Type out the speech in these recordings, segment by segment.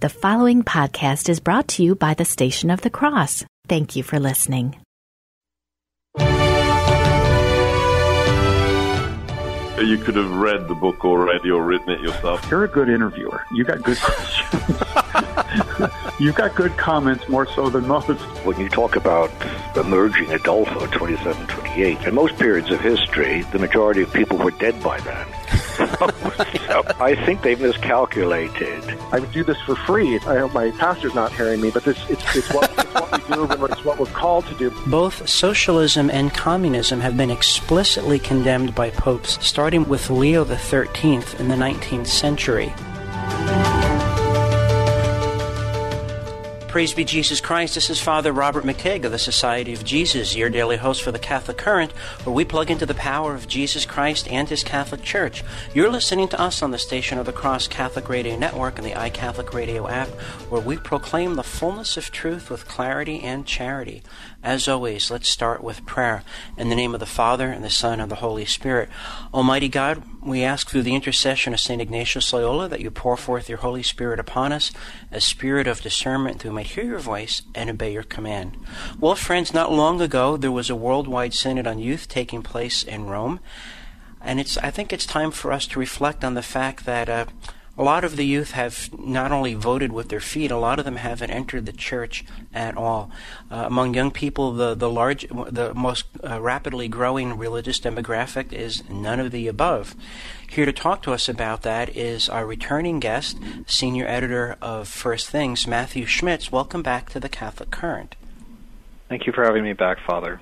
The following podcast is brought to you by the Station of the Cross. Thank you for listening. You could have read the book already or written it yourself. You're a good interviewer. You got good questions. You've got good comments more so than most. When you talk about emerging adulthood, 27, 28, in most periods of history, the majority of people were dead by then. so I think they've miscalculated. I would do this for free. I hope my pastor's not hearing me, but this it's, it's, what, it's what we do and it's what we're called to do. Both socialism and communism have been explicitly condemned by popes, starting with Leo XIII in the 19th century. Praise be Jesus Christ. This is Father Robert McTeigue of the Society of Jesus, your daily host for the Catholic Current, where we plug into the power of Jesus Christ and His Catholic Church. You're listening to us on the Station of the Cross Catholic Radio Network and the iCatholic Radio app, where we proclaim the fullness of truth with clarity and charity. As always, let's start with prayer. In the name of the Father, and the Son, and the Holy Spirit. Almighty God, we ask through the intercession of St. Ignatius Loyola that you pour forth your Holy Spirit upon us, a spirit of discernment, that we might hear your voice and obey your command. Well, friends, not long ago there was a worldwide synod on youth taking place in Rome, and it's I think it's time for us to reflect on the fact that. Uh, a lot of the youth have not only voted with their feet, a lot of them haven't entered the church at all. Uh, among young people, the the large, the most uh, rapidly growing religious demographic is none of the above. Here to talk to us about that is our returning guest, senior editor of First Things, Matthew Schmitz. Welcome back to the Catholic Current. Thank you for having me back, Father.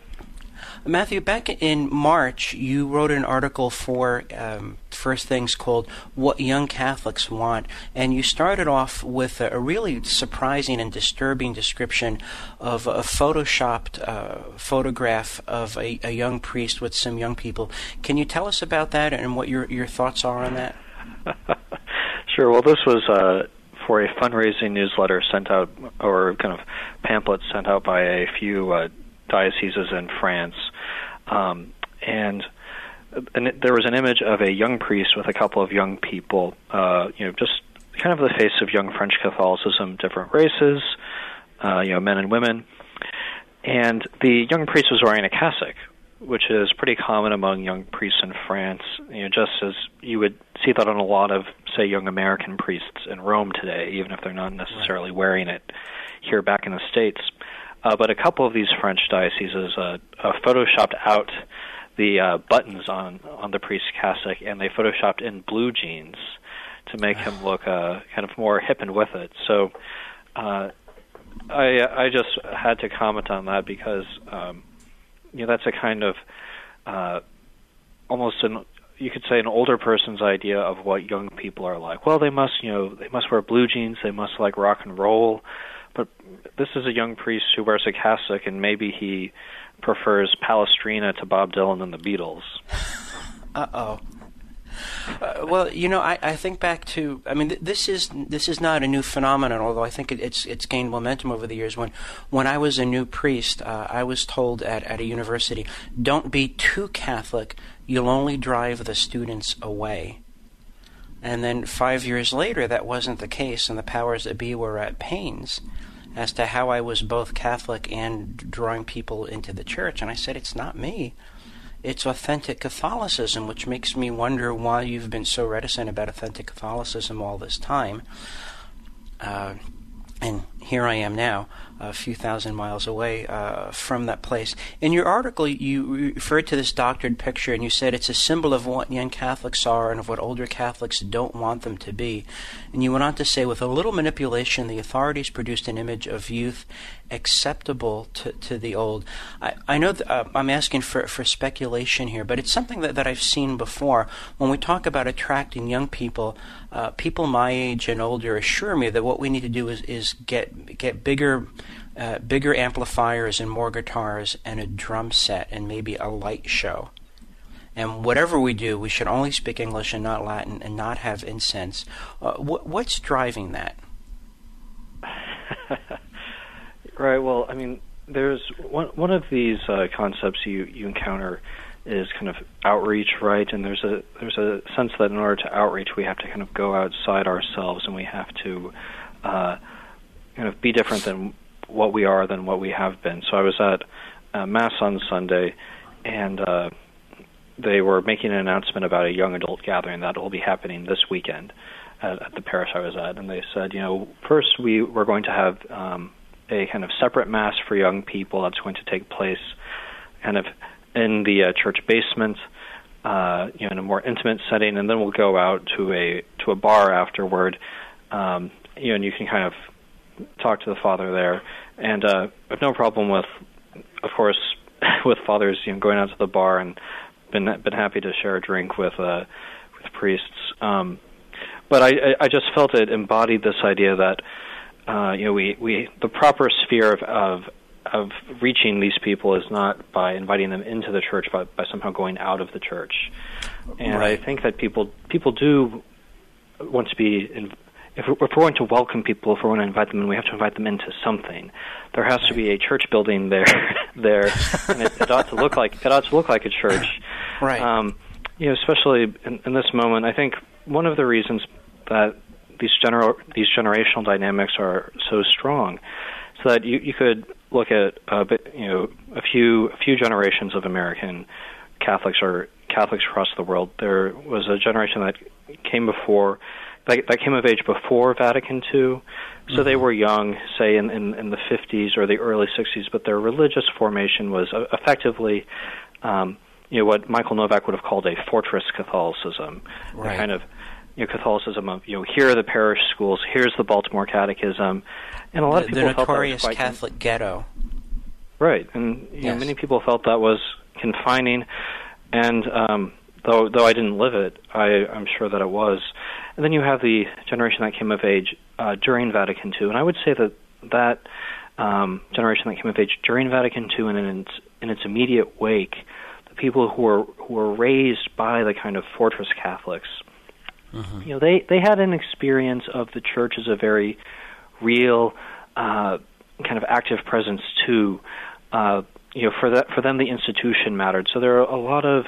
Matthew, back in March, you wrote an article for um, First Things called What Young Catholics Want, and you started off with a, really surprising and disturbing description of a photoshopped uh, photograph of a, a, young priest with some young people. Can you tell us about that and what your, your thoughts are on that? sure. Well, this was. Uh for a fundraising newsletter sent out, or kind of pamphlet sent out by a few uh, dioceses in France, um, and, and there was an image of a young priest with a couple of young people, uh, you know, just kind of the face of young French Catholicism, different races, uh, you know, men and women, and the young priest was wearing a cassock, which is pretty common among young priests in France. You know, just as you would see that on a lot of, say, young American priests in Rome today, even if they're not necessarily wearing it here back in the states. Uh, but a couple of these French dioceses uh, uh, photoshopped out the uh, buttons on on the priest's cassock, and they photoshopped in blue jeans to make him look uh, kind of more hip and with it. So uh, I I just had to comment on that because um, you know that's a kind of uh, almost an you could say an older person's idea of what young people are like. Well, they must you know they must wear blue jeans, they must like rock and roll but this is a young priest who wears a cassock, and maybe he prefers Palestrina to Bob Dylan and the Beatles. uh oh. Uh, well, you know, I, I think back to. I mean, th- this is this is not a new phenomenon, although I think it, it's it's gained momentum over the years. When when I was a new priest, uh, I was told at at a university, "Don't be too Catholic; you'll only drive the students away." And then five years later, that wasn't the case, and the powers that be were at pains as to how I was both Catholic and drawing people into the church. And I said, It's not me. It's authentic Catholicism, which makes me wonder why you've been so reticent about authentic Catholicism all this time. Uh, and here I am now a few thousand miles away uh, from that place. In your article, you referred to this doctored picture and you said it's a symbol of what young Catholics are and of what older Catholics don't want them to be. And you went on to say, with a little manipulation, the authorities produced an image of youth acceptable to, to the old. I, I know uh, I'm asking for, for speculation here, but it's something that, that I've seen before. When we talk about attracting young people, uh, people my age and older assure me that what we need to do is, is get, get bigger uh, bigger amplifiers and more guitars and a drum set and maybe a light show. And whatever we do, we should only speak English and not Latin and not have incense. Uh, wh- what's driving that? right. Well, I mean, there's one one of these uh, concepts you you encounter is kind of outreach, right? And there's a there's a sense that in order to outreach, we have to kind of go outside ourselves and we have to uh, kind of be different than what we are than what we have been. So I was at uh, mass on Sunday, and uh, they were making an announcement about a young adult gathering that will be happening this weekend at, at the parish I was at, and they said, you know, first we were going to have um, a kind of separate mass for young people. That's going to take place kind of in the uh, church basement, uh, you know, in a more intimate setting, and then we'll go out to a to a bar afterward, um, you know, and you can kind of talk to the father there, and uh, I've no problem with, of course, with fathers, you know, going out to the bar and been been happy to share a drink with uh, with priests. Um, but I, I just felt it embodied this idea that uh, you know we, we the proper sphere of, of of reaching these people is not by inviting them into the church, but by somehow going out of the church. And right. I think that people people do want to be in, if we're, if we're going to welcome people, if we're going to invite them in, we have to invite them into something. There has to be a church building there, there, and it, it, ought to look like it ought to look like a church. Right. Um, you know, especially in, in this moment, I think one of the reasons that these general these generational dynamics are so strong, so that you you could look at uh, you know a few a few generations of American Catholics or Catholics across the world. There was a generation that came before that, that came of age before Vatican II, so mm-hmm. they were young, say in, in in the 50s or the early 60s, but their religious formation was effectively. Um, you know what Michael Novak would have called a fortress Catholicism, right. kind of you know, Catholicism of you know here are the parish schools, here's the Baltimore Catechism, and a lot the, of people the notorious felt Catholic con- ghetto. Right, and you yes. know, many people felt that was confining, and um, though though I didn't live it, I, I'm sure that it was. And then you have the generation that came of age uh, during Vatican II, and I would say that that um, generation that came of age during Vatican II and in its in its immediate wake, the people who were who were raised by the kind of fortress Catholics Mm-hmm. You know, they they had an experience of the church as a very real, uh, kind of active presence too. Uh, you know, for that for them the institution mattered. So there are a lot of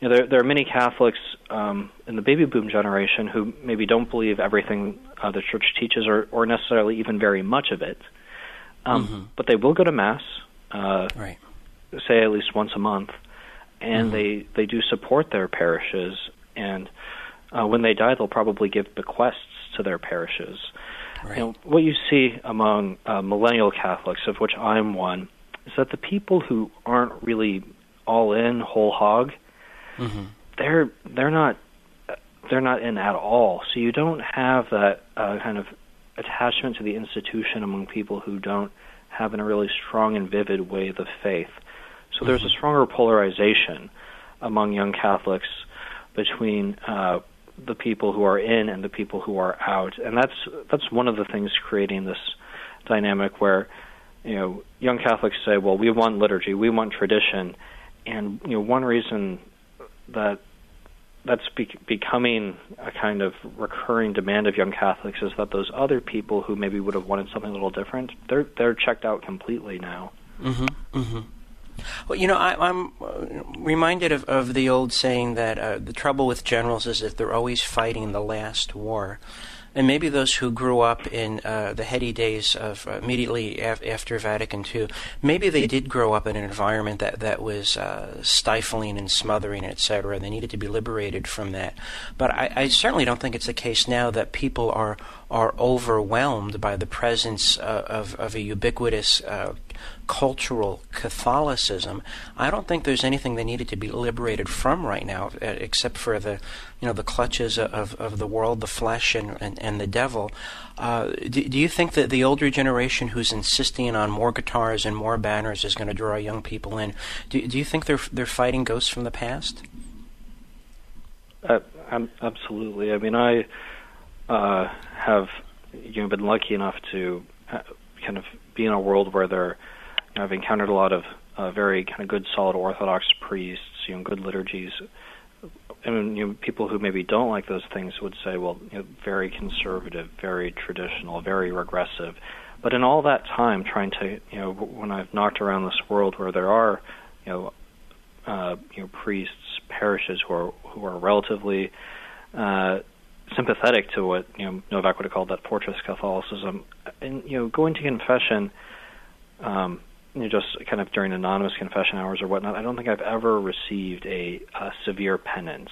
you know, there, there are many Catholics um, in the baby boom generation who maybe don't believe everything uh, the church teaches, or, or necessarily even very much of it. Um, mm-hmm. But they will go to mass, uh, right. say at least once a month, and mm-hmm. they they do support their parishes. And uh, when they die, they'll probably give bequests to their parishes. Right. You know, what you see among uh, millennial Catholics, of which I'm one, is that the people who aren't really all in, whole hog, mm-hmm. they're they're not they're not in at all. So you don't have that uh, kind of attachment to the institution among people who don't have in a really strong and vivid way the faith. So there's a mm-hmm. stronger polarization among young Catholics between uh, the people who are in and the people who are out, and that's that's one of the things creating this dynamic where you know young Catholics say, well, we want liturgy, we want tradition, and you know one reason that that's be- becoming a kind of recurring demand of young Catholics is that those other people who maybe would have wanted something a little different, they're they're checked out completely now. Mm-hmm. Mm-hmm. Well, you know, I, am reminded of, of the old saying that uh, the trouble with generals is that they're always fighting the last war and maybe those who grew up in uh, the heady days of uh, immediately af- after Vatican II, maybe they did grow up in an environment that that was uh, stifling and smothering, etc. They needed to be liberated from that. But I, I, certainly don't think it's the case now that people are are overwhelmed by the presence uh, of of a ubiquitous uh, cultural Catholicism. I don't think there's anything they needed to be liberated from right now, uh, except for the you know the clutches of, of the world, the flesh, and and, and the devil. Uh, do, do, you think that the older generation who's insisting on more guitars and more banners is going to draw young people in? Do, do you think they're they're fighting ghosts from the past? Uh, absolutely. I mean, I uh, have you know been lucky enough to uh, kind of be in a world where there, you know, I've encountered a lot of uh, very kind of good, solid Orthodox priests, you know, good liturgies, and you know, people who maybe don't like those things would say, well, you know, very conservative, very traditional, very regressive. But in all that time, trying to, you know, when I've knocked around this world where there are, you know, uh, you know, priests, parishes who are who are relatively uh, sympathetic to what you know Novak would have called that fortress Catholicism, and you know going to confession, um, you know just kind of during anonymous confession hours or whatnot. I don't think I've ever received a, a severe penance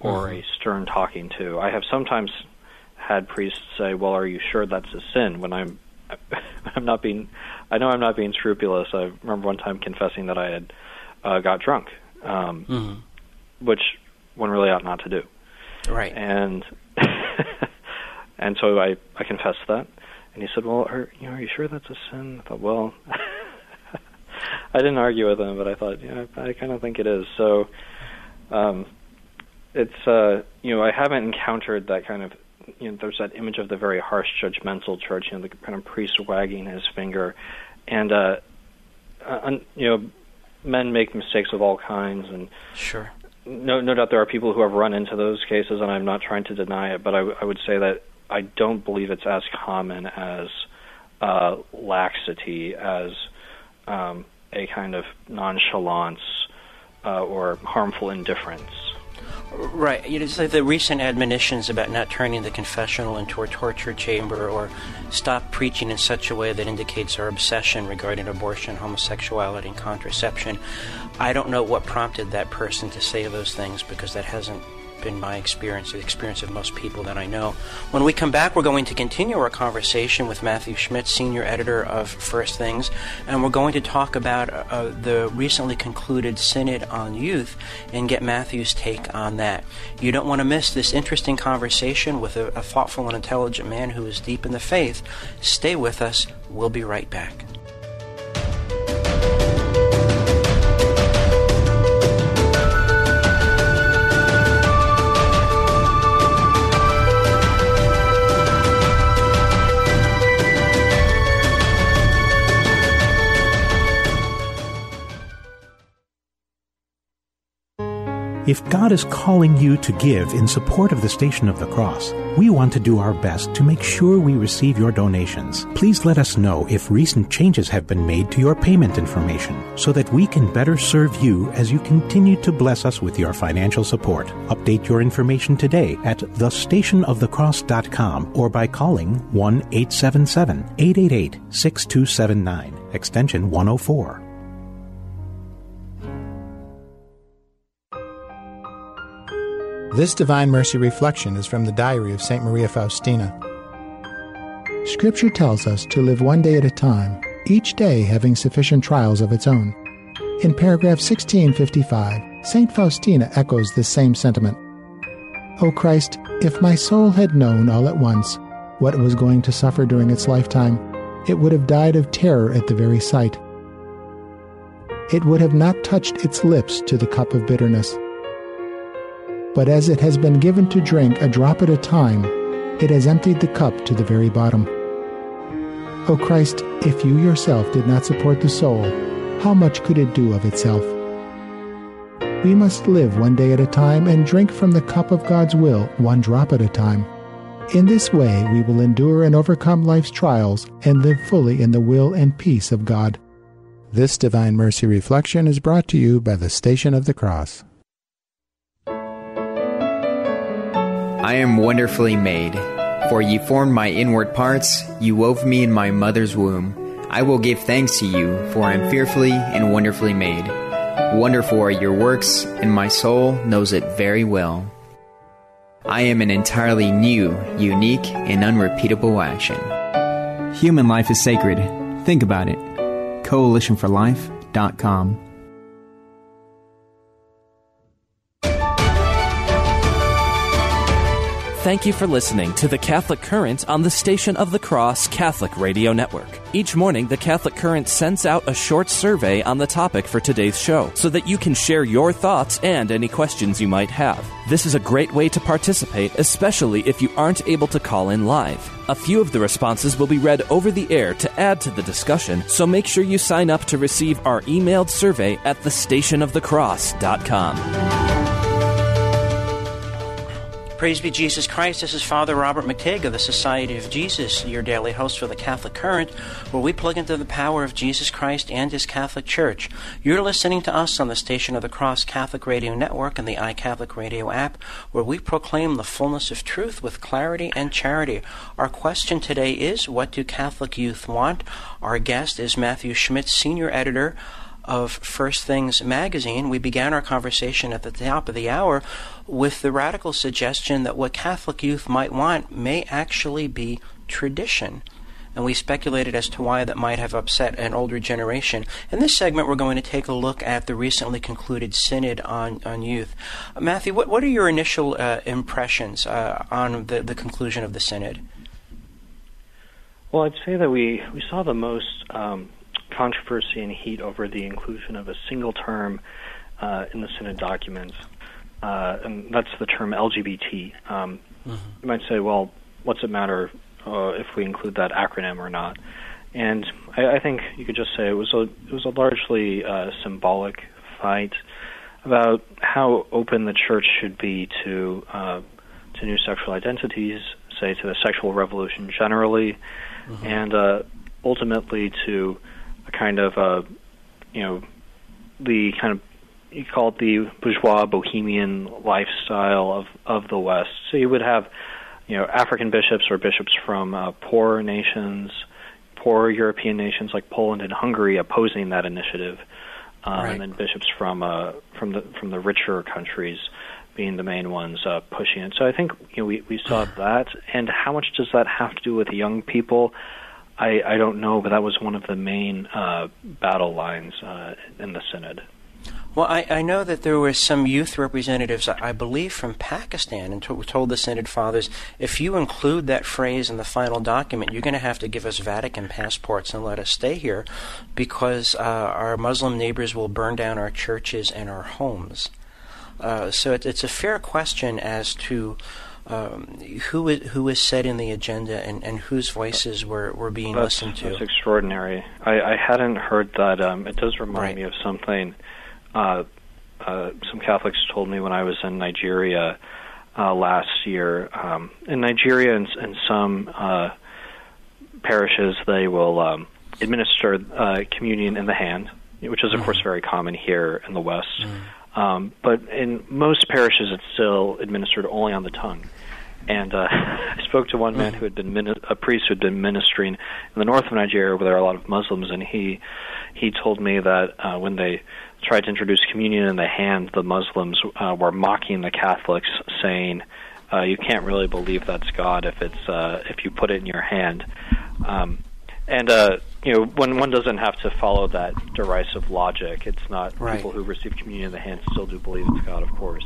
or Mhm. a stern talking to. I have sometimes had priests say, "Well, are you sure that's a sin?" When I'm I'm not being I know I'm not being scrupulous. I remember one time confessing that I had uh, got drunk, um, Mhm. which one really ought not to do. Right. And and so I I confessed that, and he said, "Well, are you know are you sure that's a sin?" I thought, well. I didn't argue with him, but I thought, yeah, I kind of think it is. So, um, it's uh, you know, I haven't encountered that kind of you know, there's that image of the very harsh, judgmental church, you know, the kind of priest wagging his finger, and uh, uh, un- you know, men make mistakes of all kinds, and Sure. No, no doubt there are people who have run into those cases, and I'm not trying to deny it, but I would say that I don't believe it's as common as uh, laxity, as um, a kind of nonchalance uh, or harmful indifference. Right. You know, like the recent admonitions about not turning the confessional into a torture chamber or stop preaching in such a way that indicates our obsession regarding abortion, homosexuality, and contraception. I don't know what prompted that person to say those things because that hasn't been my experience, the experience of most people that I know. When we come back, we're going to continue our conversation with Matthew Schmitz, senior editor of First Things, and we're going to talk about uh, the recently concluded Synod on Youth and get Matthew's take on that. You don't want to miss this interesting conversation with a, a thoughtful and intelligent man who is deep in the faith. Stay with us. We'll be right back. If God is calling you to give in support of the Station of the Cross, we want to do our best to make sure we receive your donations. Please let us know if recent changes have been made to your payment information so that we can better serve you as you continue to bless us with your financial support. Update your information today at thestationofthecross.com or by calling 1 877 888 6279, extension 104. This Divine Mercy reflection is from the diary of St. Maria Faustina. Scripture tells us to live one day at a time, each day having sufficient trials of its own. In paragraph 1655, St. Faustina echoes this same sentiment. O Christ, if my soul had known all at once what it was going to suffer during its lifetime, it would have died of terror at the very sight. It would have not touched its lips to the cup of bitterness but as it has been given to drink a drop at a time, it has emptied the cup to the very bottom. O Christ, if you yourself did not support the soul, how much could it do of itself? We must live one day at a time and drink from the cup of God's will one drop at a time. In this way, we will endure and overcome life's trials and live fully in the will and peace of God. This Divine Mercy Reflection is brought to you by the Station of the Cross. I am wonderfully made. For you formed my inward parts, you wove me in my mother's womb. I will give thanks to you, for I am fearfully and wonderfully made. Wonderful are your works, and my soul knows it very well. I am an entirely new, unique, and unrepeatable action. Human life is sacred. Think about it. CoalitionForLife.com. Thank you for listening to the Catholic Current on the Station of the Cross Catholic Radio Network. Each morning, the Catholic Current sends out a short survey on the topic for today's show so that you can share your thoughts and any questions you might have. This is a great way to participate, especially if you aren't able to call in live. A few of the responses will be read over the air to add to the discussion, so make sure you sign up to receive our emailed survey at thestationofthecross.com. Praise be Jesus Christ. This is Father Robert McTeigue of the Society of Jesus, your daily host for the Catholic Current, where we plug into the power of Jesus Christ and His Catholic Church. You're listening to us on the Station of the Cross Catholic Radio Network and the iCatholic Radio app, where we proclaim the fullness of truth with clarity and charity. Our question today is What do Catholic youth want? Our guest is Matthew Schmitz, Senior Editor of First Things magazine, we began our conversation at the top of the hour with the radical suggestion that what Catholic youth might want may actually be tradition. And we speculated as to why that might have upset an older generation. In this segment, we're going to take a look at the recently concluded Synod on, on Youth. Matthew, what, what are your initial uh, impressions uh, on the, the conclusion of the Synod? Well, I'd say that we, we saw the most um, controversy and heat over the inclusion of a single term uh, in the Synod documents, uh, and that's the term LGBT. Um, mm-hmm. You might say, well, what's it matter uh, if we include that acronym or not? And I, I think you could just say it was a it was a largely uh, symbolic fight about how open the church should be to uh, to new sexual identities, say to the sexual revolution generally, mm-hmm. and uh, ultimately to kind of uh, you know the kind of you call it the bourgeois bohemian lifestyle of of the West. So you would have you know African bishops or bishops from uh, poor nations, poor European nations like Poland and Hungary opposing that initiative, um, right. and then bishops from uh, from the from the richer countries being the main ones uh, pushing it. So I think you know we we saw that, and how much does that have to do with young people? I, I don't know, but that was one of the main uh, battle lines uh, in the Synod. Well, I, I, know that there were some youth representatives, I believe, from Pakistan, and to, told the Synod Fathers, if you include that phrase in the final document, you're going to have to give us Vatican passports and let us stay here, because uh, our Muslim neighbors will burn down our churches and our homes. Uh, so it, it's a fair question as to um, who is, who is setting the agenda and, and whose voices were, were being that's, listened to. That's extraordinary. I, I hadn't heard that. Um, it does remind right. me of something. Uh, uh, some Catholics told me when I was in Nigeria uh, last year. Um, in Nigeria and, and some uh, parishes, they will um, administer uh, communion in the hand, which is of mm. course very common here in the West. Mm. Um, but in most parishes, it's still administered only on the tongue. And uh, I spoke to one man who had been mini- a priest who had been ministering in the north of Nigeria, where there are a lot of Muslims, and he he told me that uh, when they tried to introduce communion in the hand, the Muslims uh, were mocking the Catholics, saying, uh, "You can't really believe that's God if it's uh, if you put it in your hand." Um, and uh, you know, when one doesn't have to follow that derisive logic, it's not right. people who receive communion in the hand still do believe it's God, of course.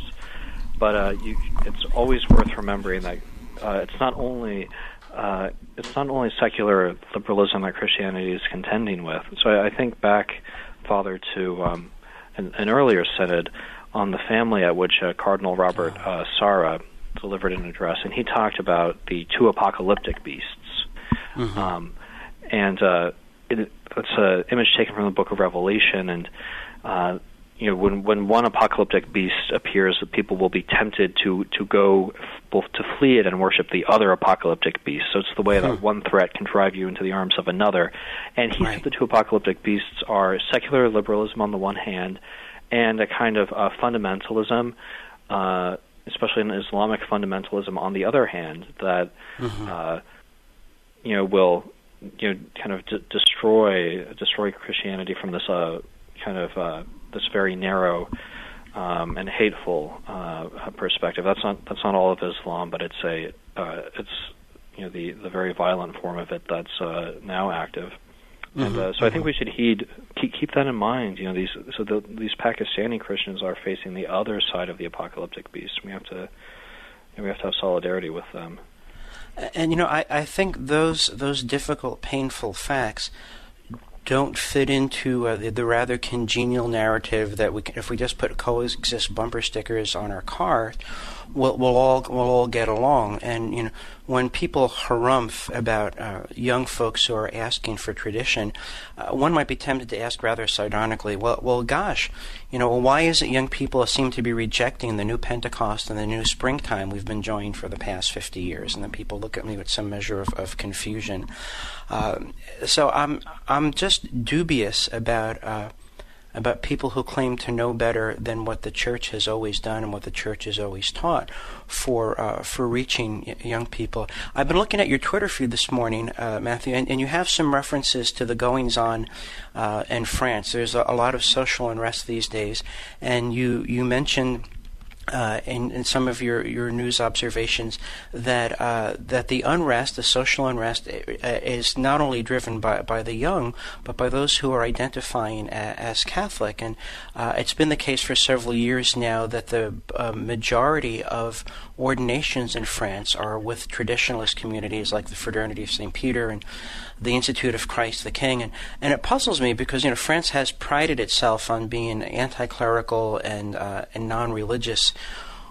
But uh, you, it's always worth remembering that uh, it's not only uh, it's not only secular liberalism that Christianity is contending with. So I, I think back, Father, to um, an, an earlier synod on the family at which uh, Cardinal Robert uh, Sarah delivered an address, and he talked about the two apocalyptic beasts. Mm-hmm. Um, and uh, it, it's an image taken from the Book of Revelation, and uh, you know when when one apocalyptic beast appears, the people will be tempted to to go both to flee it and worship the other apocalyptic beast. So it's the way that hmm. one threat can drive you into the arms of another. And he right. said the two apocalyptic beasts are secular liberalism on the one hand, and a kind of uh, fundamentalism. Uh, especially in Islamic fundamentalism, on the other hand, that mm-hmm. uh, you know will you know kind of d- destroy destroy Christianity from this uh, kind of uh, this very narrow um, and hateful uh, perspective. That's not that's not all of Islam, but it's a uh, it's you know the the very violent form of it that's uh, now active. Mm-hmm. And uh, so I think we should heed keep, keep that in mind. You know these so the, these Pakistani Christians are facing the other side of the apocalyptic beast. We have to you know, we have to have solidarity with them. And you know, I, I think those those difficult, painful facts don't fit into uh, the, the, rather congenial narrative that we can, if we just put coexist bumper stickers on our car, we'll, we'll all we'll all get along. And you know, when people harumph about uh, young folks who are asking for tradition, uh, one might be tempted to ask rather sardonically, well, well, gosh, you know, why is it young people seem to be rejecting the new Pentecost and the new springtime we've been enjoying for the past 50 years? And then people look at me with some measure of, of confusion. Uh, so I'm, I'm just dubious about uh, about people who claim to know better than what the church has always done and what the church has always taught for uh, for reaching young people. I've been looking at your Twitter feed this morning, uh, Matthew, and, and, you have some references to the goings on uh, in France. There's a, a, lot of social unrest these days, and you you mentioned uh, in, in, some of your, your news observations that uh, that the unrest, the social unrest, is not only driven by, by the young, but by those who are identifying a, as Catholic. And uh, it's been the case for several years now that the uh, majority of ordinations in France are with traditionalist communities like the Fraternity of St. Peter and the Institute of Christ the King. And, and it puzzles me because, you know, France has prided itself on being anti-clerical and, uh, and non-religious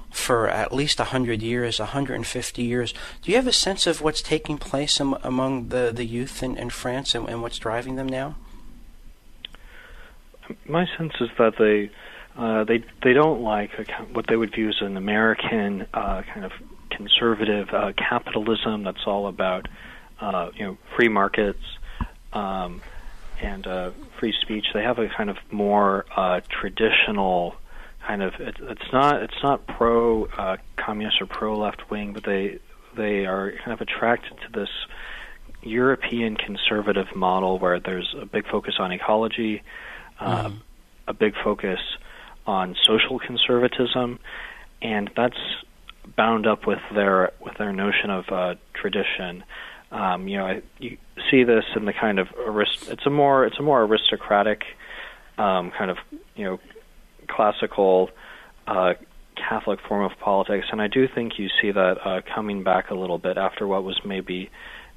for at least 100 years, 150 years. Do you have a sense of what's taking place am- among the, the youth in, in France and, and what's driving them now? My sense is that they uh, they they don't like what they would view as an American uh, kind of conservative uh, capitalism that's all about uh, you know free markets um, and uh, free speech. They have a kind of more uh, traditional kind of it, it's not it's not pro uh, communist or pro left wing, but they they are kind of attracted to this European conservative model where there's a big focus on ecology, uh, mm-hmm. a big focus on social conservatism, and that's bound up with their with their notion of uh, tradition. Um, you know, you see this in the kind of arist- it's a more it's a more aristocratic um, kind of you know classical uh, Catholic form of politics, and I do think you see that uh, coming back a little bit after what was maybe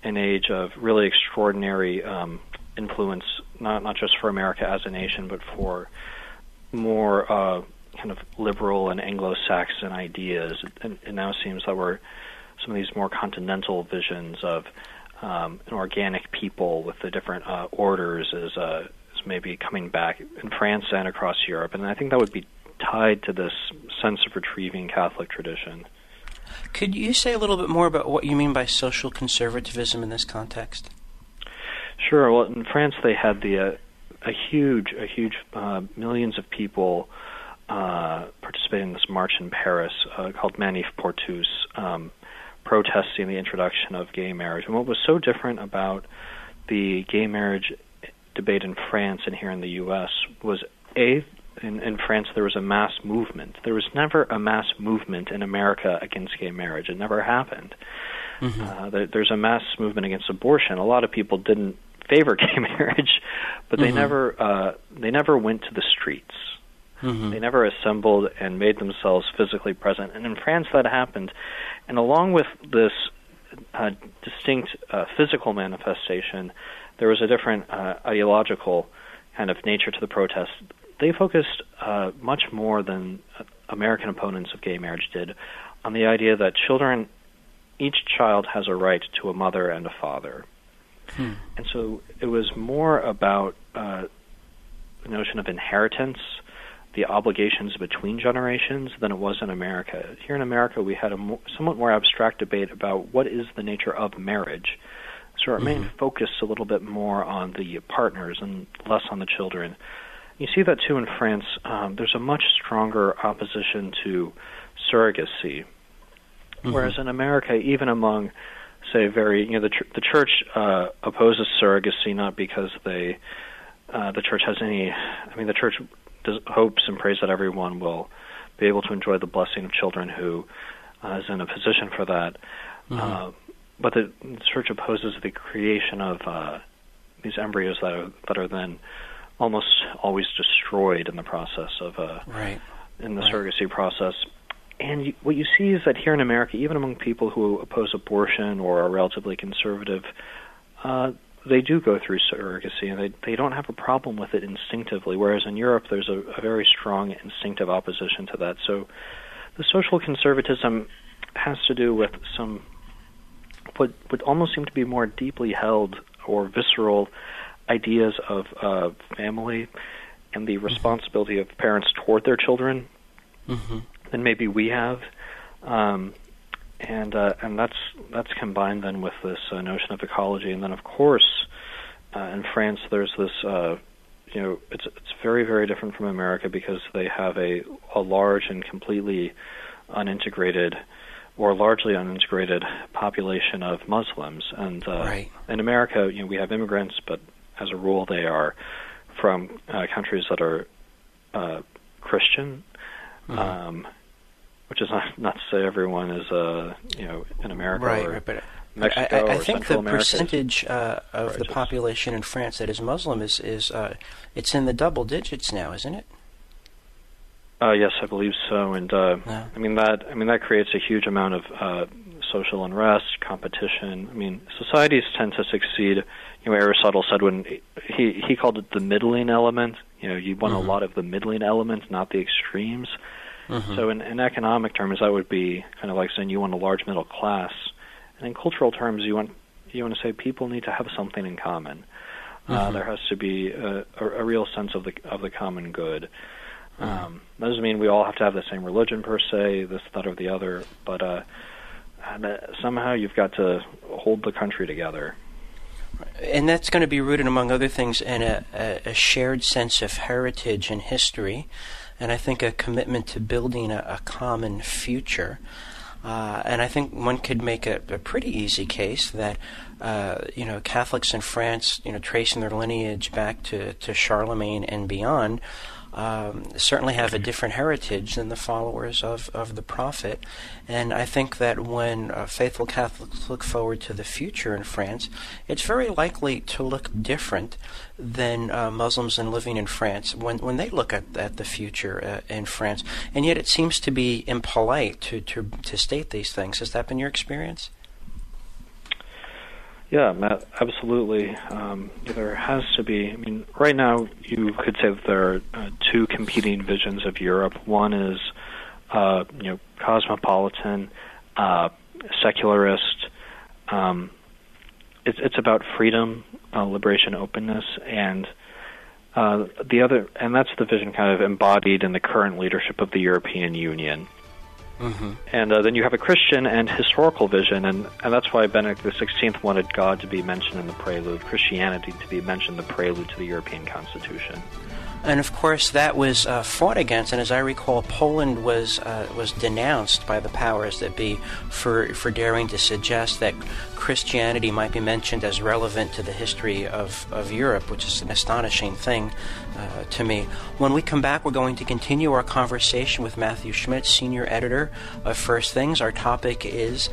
an age of really extraordinary um, influence, not not just for America as a nation, but for more uh, kind of liberal and Anglo-Saxon ideas. And it now seems that we're some of these more continental visions of um, an organic people with the different uh, orders is, uh, is maybe coming back in France and across Europe, and I think that would be tied to this sense of retrieving Catholic tradition. Could you say a little bit more about what you mean by social conservatism in this context? Sure. Well, in France, they had the uh, a huge, a huge uh, millions of people uh, participating in this march in Paris uh, called Manif pour tous, um, protesting the introduction of gay marriage. And what was so different about the gay marriage debate in France and here in the U.S. was a in, in France there was a mass movement. There was never a mass movement in America against gay marriage. It never happened. Mm-hmm. Uh, there, there's a mass movement against abortion. A lot of people didn't favor gay marriage, but they mm-hmm. never uh, they never went to the streets. Mm-hmm. They never assembled and made themselves physically present. And in France, that happened. And along with this uh, distinct uh, physical manifestation, there was a different uh, ideological kind of nature to the protest. They focused uh, much more than American opponents of gay marriage did on the idea that children, each child has a right to a mother and a father. Hmm. And so it was more about uh, the notion of inheritance, the obligations between generations, than it was in America. Here in America, we had a more, somewhat more abstract debate about what is the nature of marriage. So our main mm-hmm. focus a little bit more on the partners and less on the children. You see that too in France. Um, there's a much stronger opposition to surrogacy, mm-hmm. whereas in America, even among say very you know the ch- the church uh, opposes surrogacy not because they uh, the church has any I mean the church hopes and prays that everyone will be able to enjoy the blessing of children who uh, is in a position for that. Mm-hmm. Uh, but the, church opposes the creation of uh, these embryos that are that are then almost always destroyed in the process of uh, right. in the right. surrogacy process. And you, what you see is that here in America, even among people who oppose abortion or are relatively conservative, uh, they do go through surrogacy, and they they don't have a problem with it instinctively. Whereas in Europe, there's a, a very strong instinctive opposition to that. So, the social conservatism has to do with some what would almost seem to be more deeply held or visceral ideas of uh, family and the responsibility of parents toward their children Mm-hmm. than maybe we have. Um, and uh, and that's that's combined then with this uh, notion of ecology, and then of course uh, in France there's this uh, you know it's it's very very different from America because they have a a large and completely unintegrated or largely unintegrated population of Muslims, and uh, Right. in America you know we have immigrants, but as a rule they are from uh, countries that are uh, Christian. Mhm. Um, which is not not to say everyone is uh you know in America Right, or right, but Mexico I, I, I or think Central the America percentage uh, of the population in France that is Muslim is is uh, it's in the double digits now, isn't it? Uh, yes, I believe so, and uh, I mean that. I mean that creates a huge amount of uh, social unrest, competition. I mean, societies tend to succeed. You know, Aristotle said when he he called it the middling element. You know, you want Mhm. a lot of the middling elements, not the extremes. Mhm. So, in, in economic terms, that would be kind of like saying you want a large middle class, and in cultural terms, you want you want to say people need to have something in common. Uh, Mhm. there has to be a, a, a real sense of the of the common good. Um, that doesn't mean we all have to have the same religion per se, this, that, or the other, but uh, uh, somehow you've got to hold the country together. and that's going to be rooted, among other things, in a, a shared sense of heritage and history, and I think a commitment to building a, a common future. Uh, and I think one could make a, a pretty easy case that uh, you know Catholics in France, you know, tracing their lineage back to, to Charlemagne and beyond, um, certainly have a different heritage than the followers of, of the prophet. And I think that when uh, faithful Catholics look forward to the future in France, it's very likely to look different than uh, Muslims and living in France when, when they look at, at the future uh, in France. And yet it seems to be impolite to, to, to state these things. Has that been your experience? Yeah, Matt, absolutely. Um, there has to be. I mean, right now you could say that there are uh, two competing visions of Europe. One is, uh, you know, cosmopolitan, uh, secularist. Um, it's it's about freedom, uh, liberation, openness, and uh, the other, and that's the vision kind of embodied in the current leadership of the European Union. Mm-hmm. And uh, then you have a Christian and historical vision, and, and that's why Benedict XVI wanted God to be mentioned in the prelude, Christianity to be mentioned in the prelude to the European Constitution. And of course, that was uh, fought against, and as I recall, Poland was uh, was denounced by the powers that be for for daring to suggest that Christianity might be mentioned as relevant to the history of, of Europe, which is an astonishing thing uh, to me. When we come back, we're going to continue our conversation with Matthew Schmitz, senior editor of First Things. Our topic is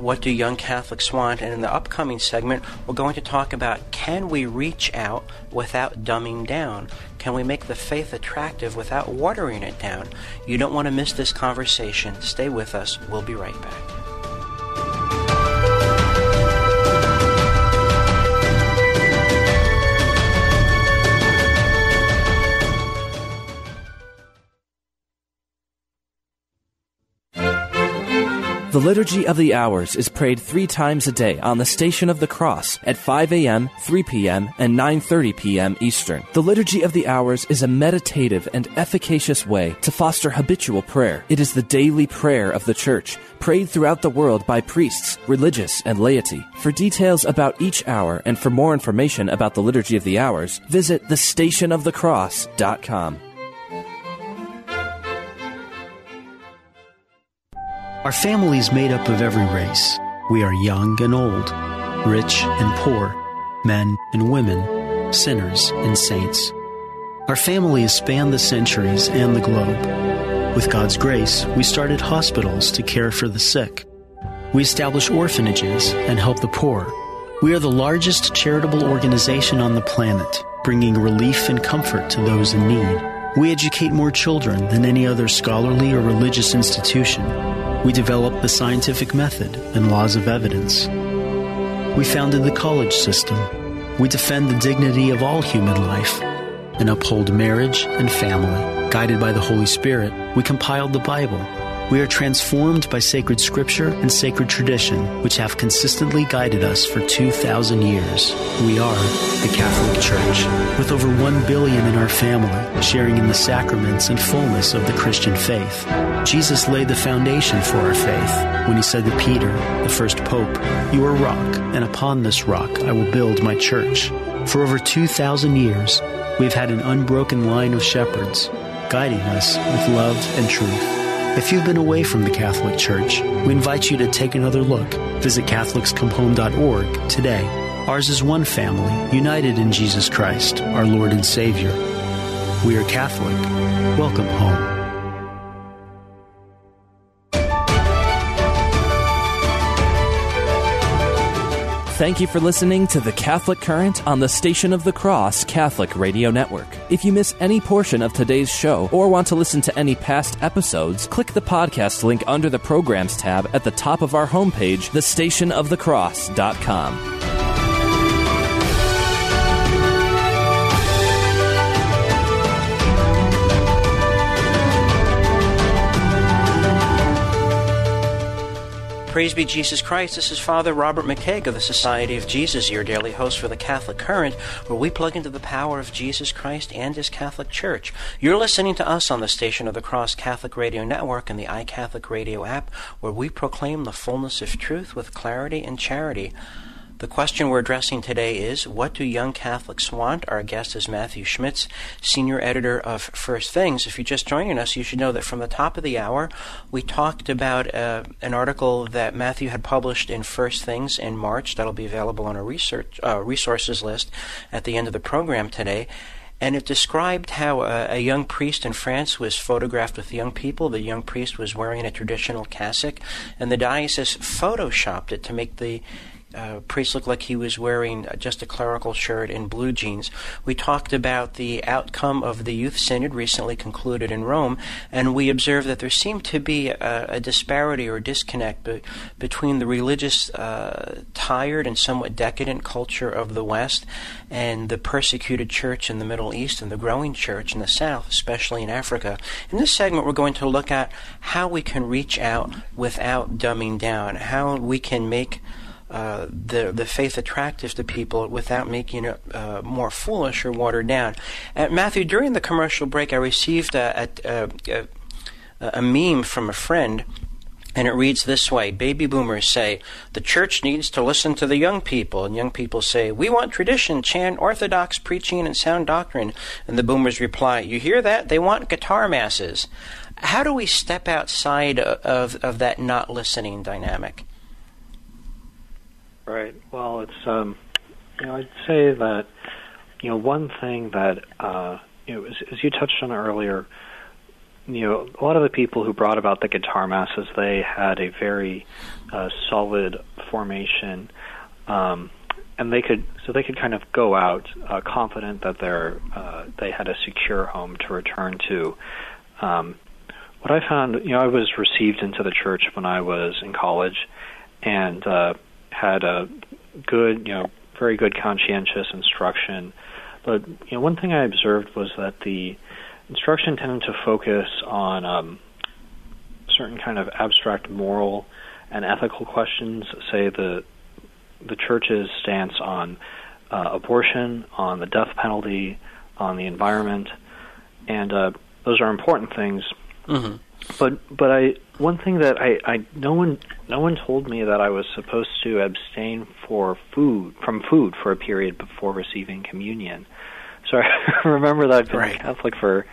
what do young Catholics want? And in the upcoming segment, we're going to talk about can we reach out without dumbing down? Can we make the faith attractive without watering it down? You don't want to miss this conversation. Stay with us. We'll be right back. The Liturgy of the Hours is prayed three times a day on the Station of the Cross at 5 a.m., 3 p.m., and 9.30 p.m. Eastern. The Liturgy of the Hours is a meditative and efficacious way to foster habitual prayer. It is the daily prayer of the Church, prayed throughout the world by priests, religious, and laity. For details about each hour and for more information about the Liturgy of the Hours, visit thestationofthecross.com. Our family is made up of every race. We are young and old, rich and poor, men and women, sinners and saints. Our family has spanned the centuries and the globe. With God's grace, we started hospitals to care for the sick. We establish orphanages and help the poor. We are the largest charitable organization on the planet, bringing relief and comfort to those in need. We educate more children than any other scholarly or religious institution. We developed the scientific method and laws of evidence. We founded the college system. We defend the dignity of all human life and uphold marriage and family. Guided by the Holy Spirit, we compiled the Bible. We are transformed by sacred scripture and sacred tradition, which have consistently guided us for 2,000 years. We are the Catholic Church, with over 1 billion in our family, sharing in the sacraments and fullness of the Christian faith. Jesus laid the foundation for our faith when he said to Peter, the first pope, You are rock, and upon this rock I will build my church. For over 2,000 years, we've had an unbroken line of shepherds guiding us with love and truth. If you've been away from the Catholic Church, we invite you to take another look. Visit CatholicsComeHome.org today. Ours is one family, united in Jesus Christ, our Lord and Savior. We are Catholic. Welcome home. Thank you for listening to The Catholic Current on the Station of the Cross Catholic Radio Network. If you miss any portion of today's show or want to listen to any past episodes, click the podcast link under the Programs tab at the top of our homepage, thestationofthecross.com. Praise be Jesus Christ. This is Father Robert McTeigue of the Society of Jesus, your daily host for the Catholic Current, where we plug into the power of Jesus Christ and His Catholic Church. You're listening to us on the Station of the Cross Catholic Radio Network and the iCatholic Radio app, where we proclaim the fullness of truth with clarity and charity. The question we're addressing today is What do young Catholics want? Our guest is Matthew Schmitz, senior editor of First Things. If you're just joining us, you should know that from the top of the hour, we talked about uh, an article that Matthew had published in First Things in March. That'll be available on a research uh, resources list at the end of the program today and it described how a, a, young priest in France was photographed with young people. The young priest was wearing a traditional cassock, and the diocese photoshopped it to make the uh, priest looked like he was wearing just a clerical shirt and blue jeans. We talked about the outcome of the Youth Synod recently concluded in Rome, and we observed that there seemed to be a, a disparity or disconnect be, between the religious, uh, tired and somewhat decadent culture of the West and the persecuted church in the Middle East and the growing church in the South, especially in Africa. In this segment, we're going to look at how we can reach out without dumbing down, how we can make uh, the the faith attractive to people without making it uh, more foolish or watered down. Uh, Matthew, during the commercial break, I received a, a, a, a meme from a friend. And it reads this way Baby boomers say, the church needs to listen to the young people. And young people say, we want tradition, chant, orthodox preaching, and sound doctrine. And the boomers reply, you hear that? They want guitar masses. How do we step outside of, of that not listening dynamic? Right. Well, it's um, you know, I'd say that you know one thing that uh, you know, as, as you touched on earlier, you know, a lot of the people who brought about the guitar masses, they had a very uh, solid formation, um, and they could so they could kind of go out uh, confident that they're uh, they had a secure home to return to. Um, what I found, you know, I was received into the church when I was in college, and uh, had a good, you know, very good conscientious instruction. But you know, one thing I observed was that the instruction tended to focus on um, certain kind of abstract moral and ethical questions. Say the the church's stance on uh, abortion, on the death penalty, on the environment, and uh, those are important things. Mm-hmm. But but I one thing that I, I no one no one told me that I was supposed to abstain for food from food for a period before receiving communion. So I remember that I've been right. Catholic for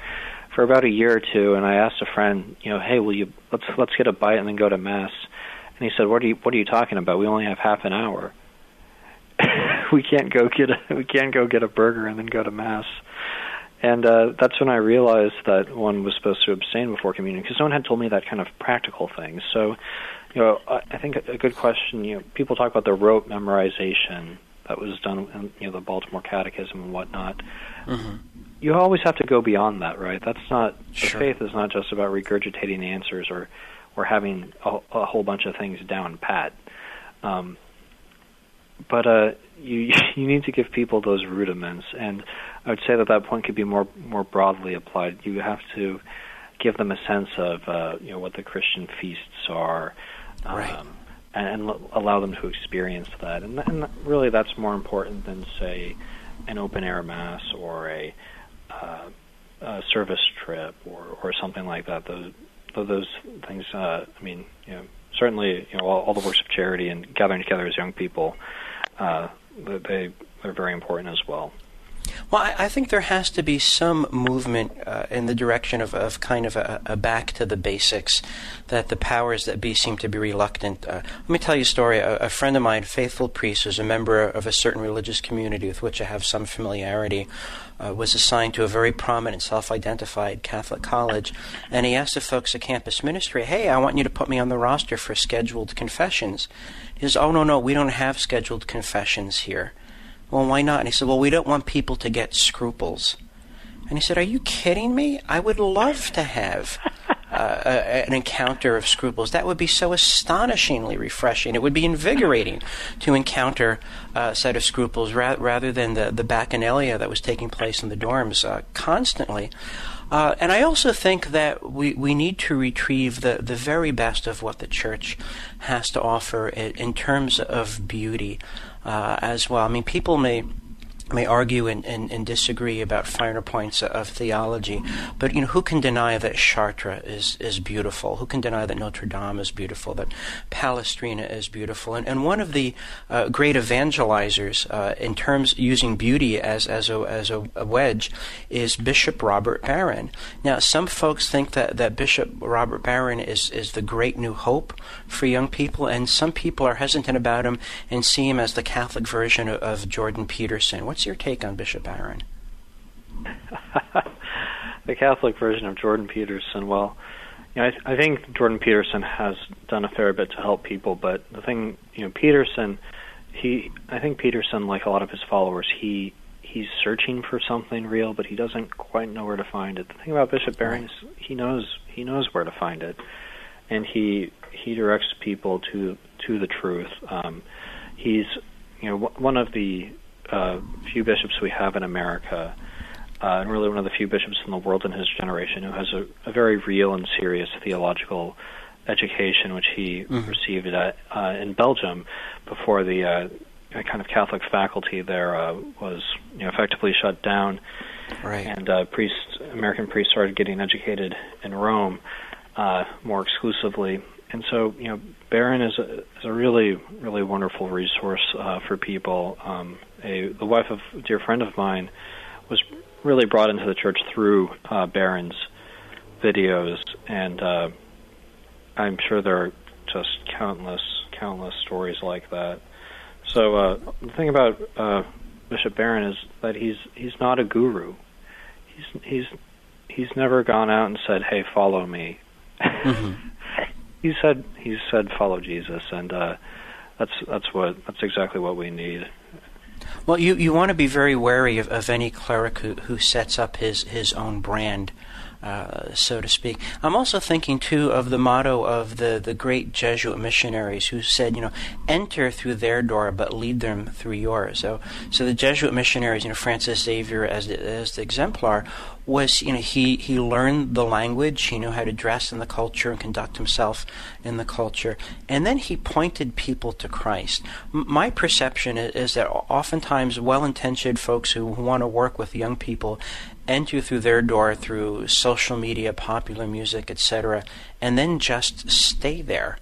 for about a year or two, and I asked a friend, you know, hey, will you let's let's get a bite and then go to mass. And he said, what are you what are you talking about? We only have half an hour. we can't go get a we can't go get a burger and then go to mass. And uh, that's when I realized that one was supposed to abstain before communion because no one had told me that kind of practical thing. So, you know, I think a good question. You know, people talk about the rote memorization that was done in you know the Baltimore Catechism and whatnot. Mm-hmm. You always have to go beyond that, right? That's not sure. the faith is not just about regurgitating answers or or having a, a whole bunch of things down pat. Um, but uh, you you need to give people those rudiments, and I would say that that point could be more more broadly applied. You have to give them a sense of uh, you know what the Christian feasts are, um, Right. and, and allow them to experience that. And, and really, that's more important than say an open air mass or a, uh, a service trip or or something like that. Those those things. Uh, I mean, you know, certainly you know all, all the works of charity and gathering together as young people. Uh, they they're very important as well. Well, I, I think there has to be some movement uh, in the direction of, of kind of a, a back to the basics that the powers that be seem to be reluctant. Uh, let me tell you a story. A, a friend of mine, faithful priest, who's a member of a certain religious community with which I have some familiarity, uh, was assigned to a very prominent self-identified Catholic college, and he asked the folks at campus ministry, "Hey, I want you to put me on the roster for scheduled confessions." He says, "Oh no, no, we don't have scheduled confessions here." Well, why not? And he said, Well, we don't want people to get scruples. And he said, Are you kidding me? I would love to have uh, a, an encounter of scruples. That would be so astonishingly refreshing. It would be invigorating to encounter uh, a set of scruples ra- rather than the, the bacchanalia that was taking place in the dorms uh, constantly. Uh, and I also think that we, we need to retrieve the, the very best of what the church has to offer in, in terms of beauty uh, as well. I mean, people may may argue and, and, and disagree about finer points of theology, but you know who can deny that Chartres is, is beautiful? Who can deny that Notre Dame is beautiful? That Palestrina is beautiful? And, and one of the uh, great evangelizers uh, in terms using beauty as as a as a, a wedge is Bishop Robert Barron. Now, some folks think that, that Bishop Robert Barron is is the great new hope for young people, and some people are hesitant about him and see him as the Catholic version of, of Jordan Peterson. What's your take on Bishop Barron? the Catholic version of Jordan Peterson. Well, you know, I, th- I think Jordan Peterson has done a fair bit to help people, but the thing, you know, Peterson, he, I think Peterson, like a lot of his followers, he he's searching for something real, but he doesn't quite know where to find it. The thing about Bishop Barron is he knows he knows where to find it, and he he directs people to to the truth. Um, he's you know w- one of the uh, few bishops we have in America, uh, and really one of the few bishops in the world in his generation who has a, a very real and serious theological education, which he Mhm. received at, uh, in Belgium before the uh, kind of Catholic faculty there uh, was you know, effectively shut down, Right. and uh, priests, American priests, started getting educated in Rome uh, more exclusively. And so, you know, Barron is a, is a really, really wonderful resource uh, for people. Um, a, the wife of a dear friend of mine was really brought into the church through uh, Barron's videos, and uh, I'm sure there are just countless, countless stories like that. So uh, the thing about uh, Bishop Barron is that he's he's not a guru. He's he's he's never gone out and said, "Hey, follow me." he said he said, "Follow Jesus," and uh, that's that's what that's exactly what we need. Well, you, you want to be very wary of, of any cleric who, who sets up his, his own brand, uh, so to speak. I'm also thinking, too, of the motto of the, the great Jesuit missionaries who said, you know, enter through their door, but lead them through yours. So, so the Jesuit missionaries, you know, Francis Xavier as the, as the exemplar, was, you know, he, he learned the language, he knew how to dress in the culture and conduct himself in the culture, and then he pointed people to Christ. M- my perception is, is that oftentimes well-intentioned folks who want to work with young people enter through their door through social media, popular music, etc., and then just stay there.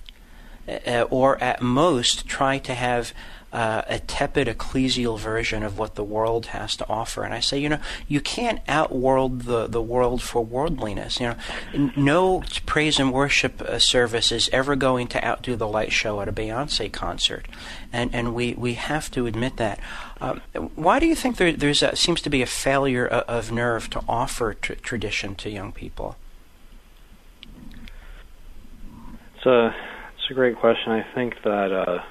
Uh, or at most try to have uh, a tepid ecclesial version of what the world has to offer. And I say, you know, you can't outworld the, the world for worldliness. You know, no praise and worship uh, service is ever going to outdo the light show at a Beyonce concert, and and we, we have to admit that. Um, why do you think there there's a, seems to be a failure of, of nerve to offer tr- tradition to young people? It's a it's a great question. I think that uh,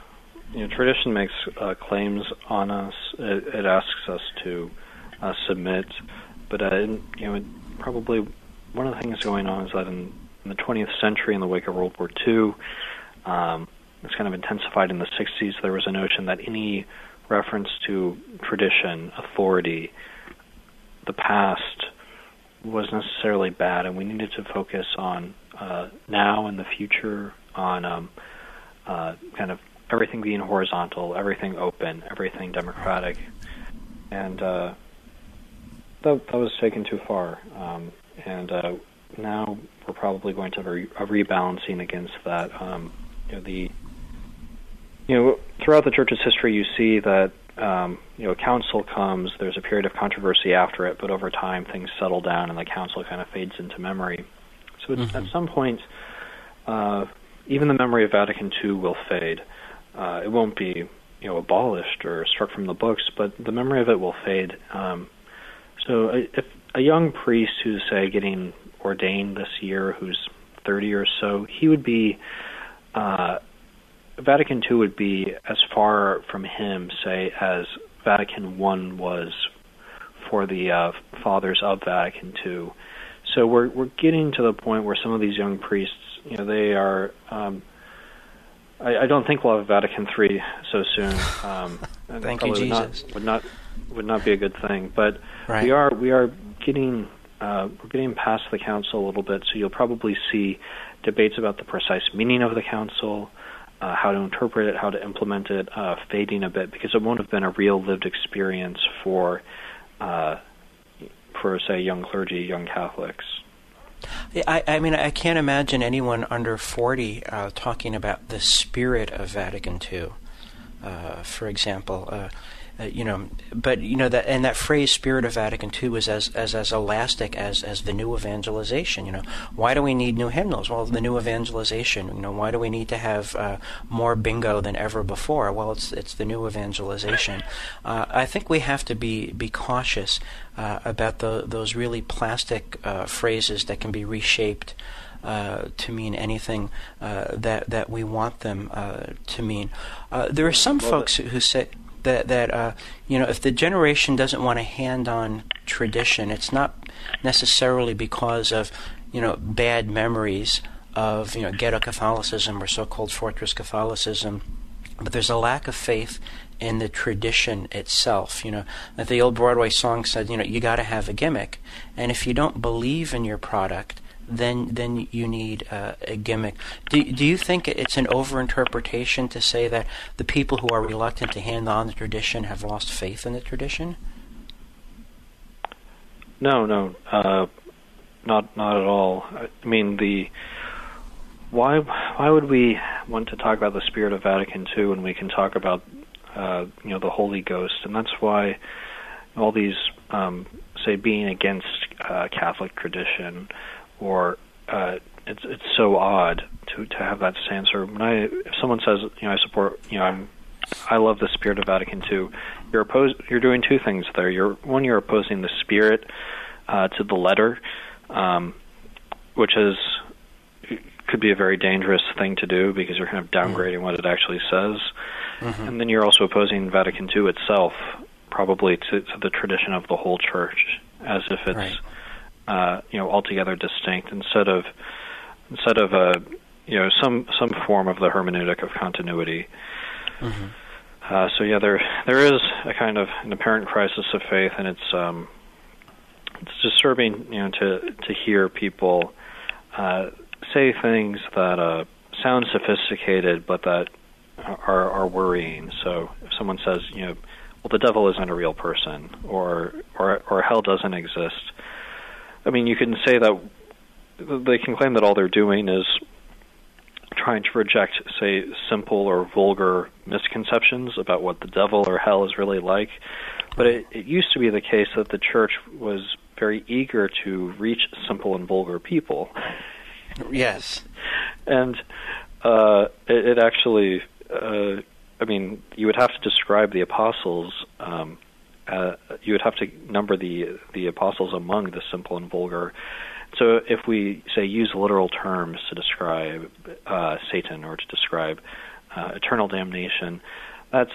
you know tradition makes uh, claims on us. It, it asks us to uh, submit, but uh, in, you know probably one of the things going on is that in, in the 20th century, in the wake of World War II, um, it's kind of intensified in the 60s. There was a notion that any reference to tradition, authority, the past was necessarily bad, and we needed to focus on uh, now and the future, on um, uh, kind of everything being horizontal, everything open, everything democratic, and uh, that, that was taken too far. Um, and uh, now we're probably going to have a, re- a rebalancing against that. Um, you know, the you know throughout the church's history, you see that um, you know council comes. There's a period of controversy after it, but over time things settle down, and the council kind of fades into memory. So mm-hmm. at some point, uh, even the memory of Vatican II will fade. Uh, it won't be you know abolished or struck from the books, but the memory of it will fade. Um, so if a young priest who's say getting ordained this year, who's 30 or so, he would be uh, Vatican II would be as far from him, say, as Vatican I was for the uh, fathers of Vatican II. So we're we're getting to the point where some of these young priests, you know, they are. Um, I, I don't think we'll have Vatican III so soon. Um, Thank you, Jesus. Would not, would not would not be a good thing, but right. we are we are getting uh, we're getting past the council a little bit. So you'll probably see debates about the precise meaning of the council, uh, how to interpret it, how to implement it, uh, fading a bit because it won't have been a real lived experience for uh, for say young clergy, young Catholics. I, I mean, I can't imagine anyone under 40 uh, talking about the spirit of Vatican II. Uh, for example, uh, uh, you know, but you know that and that phrase "Spirit of Vatican II" is as as as elastic as as the new evangelization. You know, why do we need new hymnals? Well, the new evangelization. You know, why do we need to have uh, more bingo than ever before? Well, it's it's the new evangelization. Uh, I think we have to be be cautious uh, about the, those really plastic uh, phrases that can be reshaped. Uh, to mean anything uh, that that we want them uh, to mean. there are some folks who say that that uh, you know if the generation doesn't want to hand on tradition, it's not necessarily because of you know bad memories of you know ghetto Catholicism or so-called fortress Catholicism, but there's a lack of faith in the tradition itself. You know, that the old Broadway song said, you know, you got to have a gimmick, and if you don't believe in your product, then then you need uh, a gimmick. Do do you think it's an overinterpretation to say that the people who are reluctant to hand on the tradition have lost faith in the tradition? No, no, uh, not not at all. I mean the why why would we want to talk about the spirit of Vatican II when we can talk about uh, you know the Holy Ghost, and that's why all these um, say being against uh, Catholic tradition or uh, it's it's so odd to to have that answer. When I if someone says you know I support you know I'm I love the spirit of Vatican II, you're opposed you're doing two things there. You're one you're opposing the spirit uh, to the letter, um, which is could be a very dangerous thing to do because you're kind of downgrading mm-hmm. what it actually says, mm-hmm. and then you're also opposing Vatican II itself, probably to, to the tradition of the whole church, as if it's. Right uh, you know altogether distinct instead of instead of a you know some some form of the hermeneutic of continuity. Mm-hmm. Uh, so yeah, there there is a kind of an apparent crisis of faith, and it's um, it's disturbing you know to to hear people uh, say things that uh, sound sophisticated, but that are are worrying. So if someone says you know, well, the devil isn't a real person, or or or hell doesn't exist I mean, you can say that they can claim that all they're doing is trying to reject, say, simple or vulgar misconceptions about what the devil or hell is really like. But it, it used to be the case that the church was very eager to reach simple and vulgar people. Yes. And uh, it, it actually, uh, I mean, you would have to describe the apostles. Um, uh, you would have to number the the apostles among the simple and vulgar. So if we say use literal terms to describe uh, Satan or to describe uh, eternal damnation, that's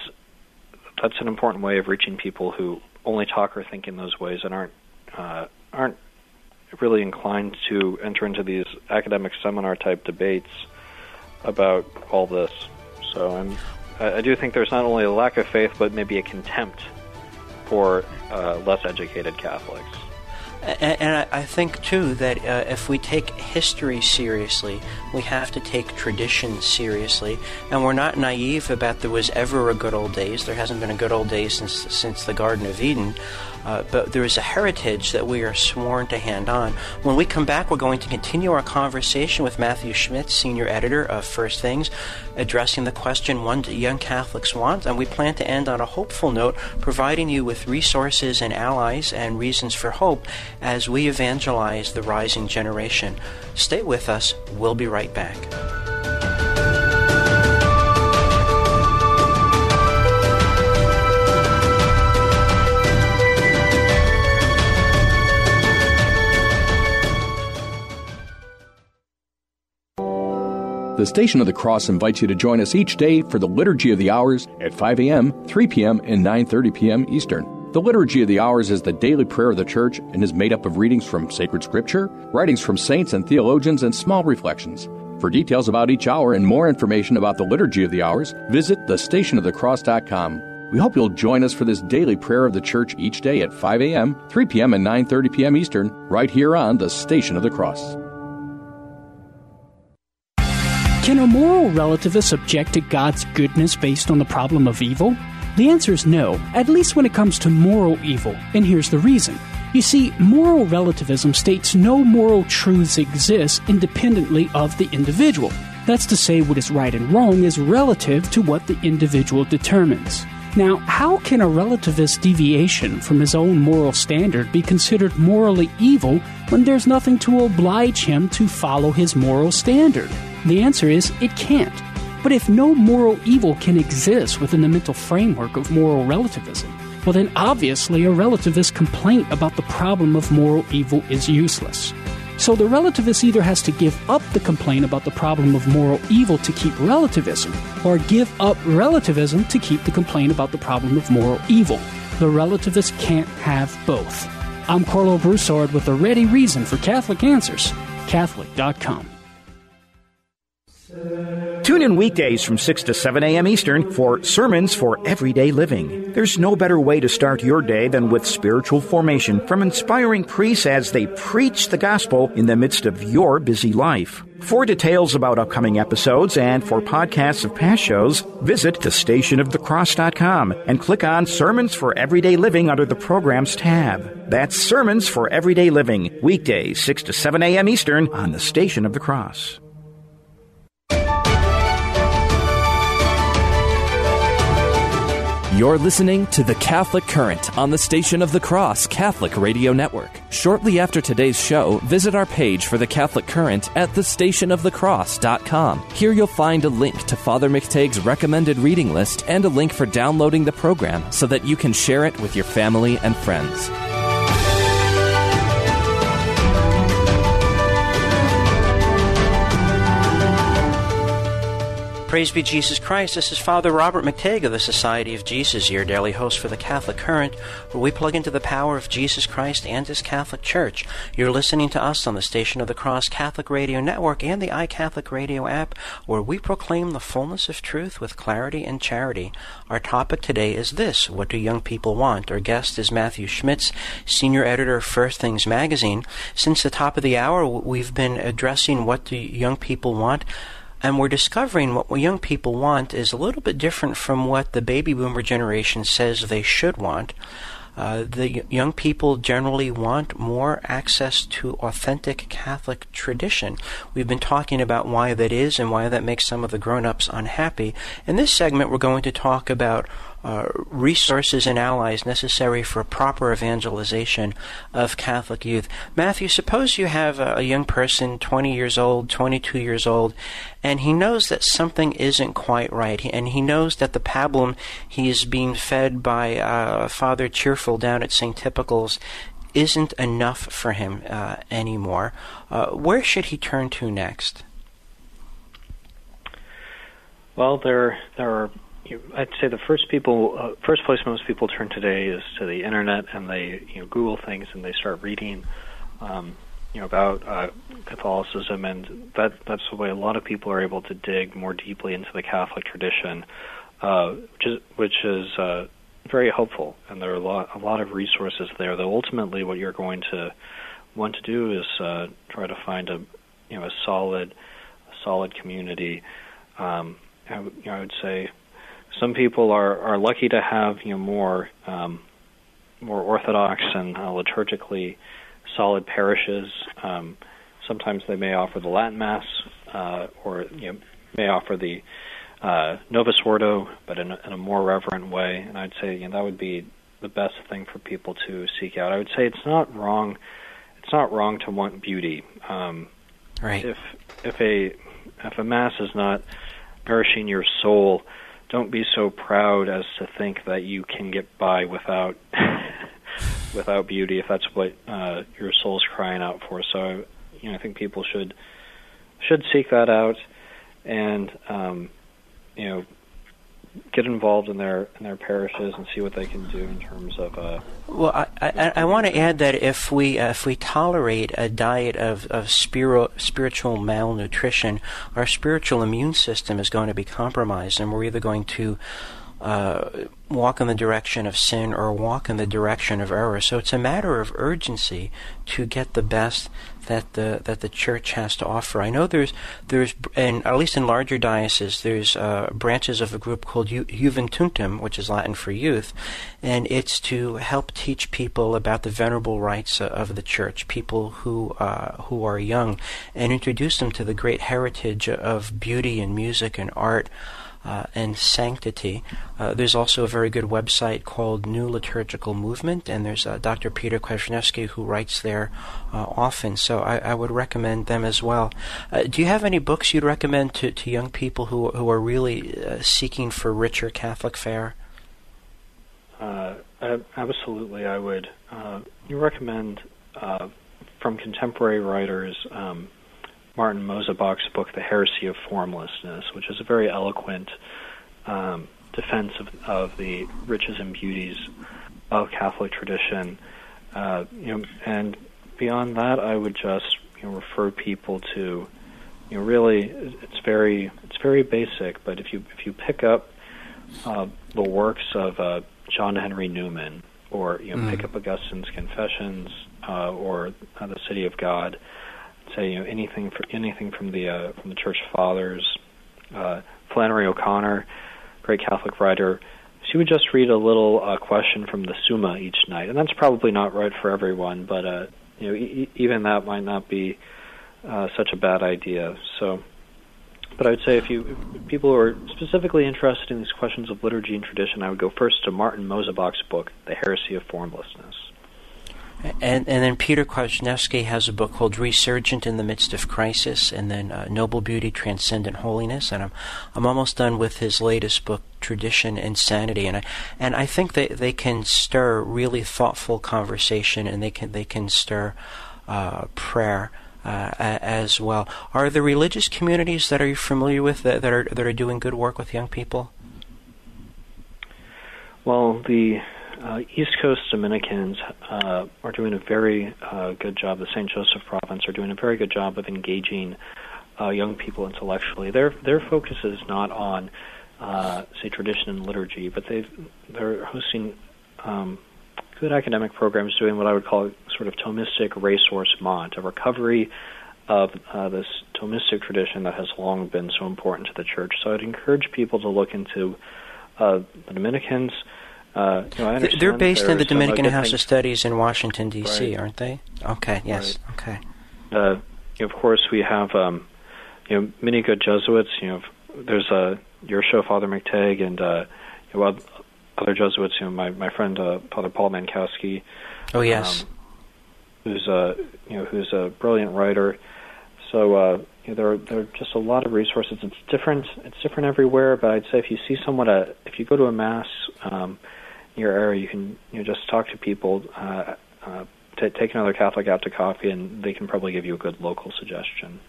that's an important way of reaching people who only talk or think in those ways and aren't uh, aren't really inclined to enter into these academic seminar type debates about all this. So I'm I, I do think there's not only a lack of faith, but maybe a contempt for uh, less educated Catholics. And, and I, think, too, that uh, if we take history seriously, we have to take tradition seriously. And we're not naive about there was ever a good old days. There hasn't been a good old days since, since the Garden of Eden. Uh, but there is a heritage that we are sworn to hand on. When we come back, we're going to continue our conversation with Matthew Schmitz, senior editor of First Things, addressing the question do young Catholics want? And we plan to end on a hopeful note, providing you with resources and allies and reasons for hope as we evangelize the rising generation. Stay with us. We'll be right back. The Station of the Cross invites you to join us each day for the Liturgy of the Hours at 5 a.m., 3 p.m., and 9:30 p.m. Eastern. The Liturgy of the Hours is the daily prayer of the Church and is made up of readings from sacred scripture, writings from saints and theologians, and small reflections. For details about each hour and more information about the Liturgy of the Hours, visit thestationofthecross.com. We hope you'll join us for this daily prayer of the Church each day at 5 a.m., 3 p.m., and 9:30 p.m. Eastern, right here on the Station of the Cross. Can a moral relativist object to God's goodness based on the problem of evil? The answer is no, at least when it comes to moral evil, and here's the reason. You see, moral relativism states no moral truths exist independently of the individual. That's to say, what is right and wrong is relative to what the individual determines. Now, how can a relativist deviation from his own moral standard be considered morally evil when there's nothing to oblige him to follow his moral standard? The answer is it can't. But if no moral evil can exist within the mental framework of moral relativism, well, then obviously a relativist complaint about the problem of moral evil is useless. So the relativist either has to give up the complaint about the problem of moral evil to keep relativism, or give up relativism to keep the complaint about the problem of moral evil. The relativist can't have both. I'm Karlo Broussard with a ready reason for Catholic Answers, Catholic.com. Tune in weekdays from 6 to 7 a.m. Eastern for Sermons for Everyday Living. There's no better way to start your day than with spiritual formation from inspiring priests as they preach the gospel in the midst of your busy life. For details about upcoming episodes and for podcasts of past shows, visit thestationofthecross.com and click on Sermons for Everyday Living under the Programs tab. That's Sermons for Everyday Living, weekdays 6 to 7 a.m. Eastern on the Station of the Cross. You're listening to The Catholic Current on the Station of the Cross Catholic Radio Network. Shortly after today's show, visit our page for The Catholic Current at thestationofthecross.com. Here you'll find a link to Father McTeigue's recommended reading list and a link for downloading the program so that you can share it with your family and friends. Praise be Jesus Christ. This is Father Robert McTeigue of the Society of Jesus, your daily host for the Catholic Current, where we plug into the power of Jesus Christ and His Catholic Church. You're listening to us on the Station of the Cross Catholic Radio Network and the iCatholic Radio app, where we proclaim the fullness of truth with clarity and charity. Our topic today is this What do young people want? Our guest is Matthew Schmitz, senior editor of First Things magazine. Since the top of the hour, we've been addressing what do young people want and we're discovering what young people want is a little bit different from what the baby boomer generation says they should want. Uh, the young people generally want more access to authentic Catholic tradition. We've been talking about why that is and why that makes some of the grown ups unhappy. In this segment, we're going to talk about uh, resources and allies necessary for proper evangelization of Catholic youth. Matthew, suppose you have a, a, young person, 20 years old, 22 years old, and he knows that something isn't quite right, and he knows that the pablum he is being fed by uh, Father Cheerful down at St. Typical's isn't enough for him uh, anymore. Uh, where should he turn to next? Well, there there are I'd say the first people, uh, first place most people turn today is to the internet, and they you know Google things and they start reading, um, you know about uh, Catholicism, and that that's the way a lot of people are able to dig more deeply into the Catholic tradition, uh, which is which is uh, very helpful, and there are a lot a lot of resources there. Though ultimately, what you're going to want to do is uh, try to find a you know a solid a solid community. Um, I, you know, I would say some people are are lucky to have you know more um, more orthodox and uh, liturgically solid parishes. Um, sometimes they may offer the Latin Mass, uh, or you know, may offer the uh, Novus Ordo, but in a, in a more reverent way. And I'd say you know, that would be the best thing for people to seek out. I would say it's not wrong. It's not wrong to want beauty. Um, right. If if a if a mass is not nourishing your soul, don't be so proud as to think that you can get by without without beauty if that's what uh, your soul's crying out for. So, you know, I think people should should seek that out, and um, you know, get involved in their in their parishes and see what they can do in terms of. Uh, well, I, I, I want to add that if we uh, if we tolerate a diet of of spiro- spiritual malnutrition, our spiritual immune system is going to be compromised, and we're either going to uh, walk in the direction of sin or walk in the direction of error. So it's a matter of urgency to get the best that the that the church has to offer. I know there's there's and at least in larger dioceses there's uh, branches of a group called Ju- Juventutem, which is Latin for youth, and it's to help teach people about the venerable rites of the church, people who uh, who are young, and introduce them to the great heritage of beauty and music and art uh, and sanctity. Uh, there's also a very good website called New Liturgical Movement, and there's uh, Dr. Peter Kwasniewski who writes there uh, often, so I, I, would recommend them as well. Uh, do you have any books you'd recommend to, to young people who, who are really uh, seeking for richer Catholic fare? absolutely, I would. you recommend from contemporary writers. Um, Martin Mosebach's book, The Heresy of Formlessness, which is a very eloquent um, defense of, of the riches and beauties of Catholic tradition. Uh, you know, and beyond that, I would just you know, refer people to, you know, really, it's very it's very basic. But if you if you pick up uh, the works of uh, John Henry Newman, or you know, mm. pick up Augustine's Confessions, uh, or uh, the City of God, say you know anything for anything from the uh, from the church fathers. Uh, Flannery O'Connor, great Catholic writer, she would just read a little uh, question from the Summa each night, and that's probably not right for everyone, but uh, you know e- even that might not be uh, such a bad idea. So, but I would say if you if people who are specifically interested in these questions of liturgy and tradition, I would go first to Martin Mosebach's book, The Heresy of Formlessness. And, and then Peter Kwasniewski has a book called Resurgent in the Midst of Crisis, and then uh, Noble Beauty, Transcendent Holiness. And I'm, I'm almost done with his latest book, Tradition and Sanity. And I, and I think they, they can stir really thoughtful conversation, and they can, they can stir uh, prayer. Uh, as well. Are the religious communities that are you familiar with that, that are that are doing good work with young people? Well, the uh, East Coast Dominicans uh, are doing a very uh, good job. The St. Joseph Province are doing a very good job of engaging uh, young people intellectually. Their their focus is not on, uh, say, tradition and liturgy, but they they're hosting um, good academic programs, doing what I would call sort of Thomistic ressourcement, a recovery of uh, this Thomistic tradition that has long been so important to the Church. So I'd encourage people to look into the Dominicans. Uh, you know, They're based in the Dominican House of Studies in Washington D.C., right. aren't they? Okay. Yes. Right. Okay. Uh, of course, we have um, you know many good Jesuits. You know, there's uh, your show, Father McTeigue, and uh, you know, other Jesuits. You know, my my friend uh, Father Paul Mankowski. Oh yes. Um, who's a you know who's a brilliant writer. So uh, you know, there are there are just a lot of resources. It's different. It's different everywhere. But I'd say if you see someone at if you go to a mass. Um, your area, you can you know just talk to people, uh, uh, take another Catholic out to coffee, and they can probably give you a good local suggestion.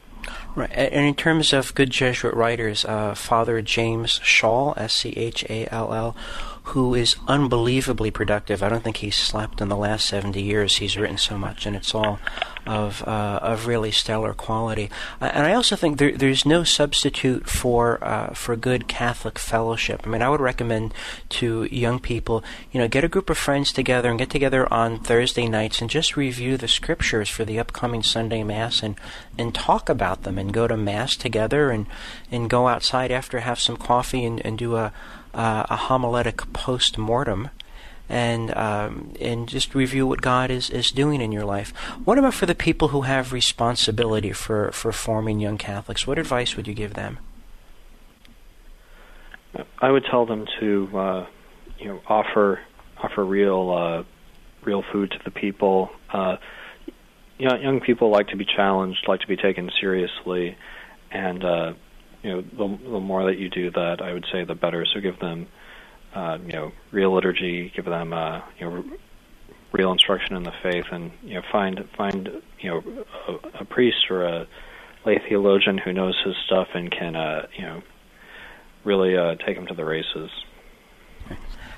Right, and in terms of good Jesuit writers, uh, Father James Schall, S C H A L L, who is unbelievably productive. I don't think he's slept in the last seventy years. He's written so much, and it's all of uh, of really stellar quality. Uh, and I also think there, there's no substitute for uh, for good Catholic fellowship. I mean, I would recommend to young people, you know, get a group of friends together and get together on Thursday nights and just review the scriptures for the upcoming Sunday Mass and and talk about them and go to Mass together and and go outside after have some coffee and, and do a uh, a homiletic post mortem and um, and just review what God is, is doing in your life. What about for the people who have responsibility for, for forming young Catholics? What advice would you give them? I would tell them to uh, you know offer offer real uh, real food to the people. Uh, you know, young people like to be challenged, like to be taken seriously, and uh, you know the, the more that you do that, I would say the better. So give them uh, you know, real liturgy, give them, uh, you know, real instruction in the faith, and you know, find find you know a, a priest or a lay theologian who knows his stuff and can, uh, you know, really uh, take him to the races.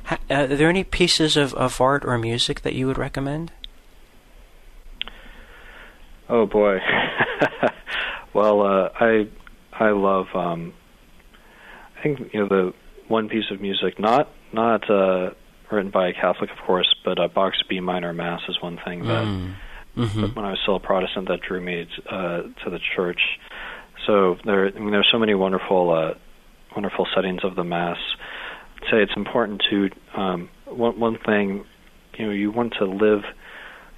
Uh, are there any pieces of, of art or music that you would recommend? Oh boy. well, uh, I I love. Um, I think you know the one piece of music, not not uh, written by a Catholic, of course, but a Bach's B minor Mass is one thing that, mm. mm-hmm. when I was still a Protestant, that drew me uh, to the church. So there, I mean, there's so many wonderful, uh, wonderful settings of the Mass. I'd say it's important to um, one one thing, you know, you want to live,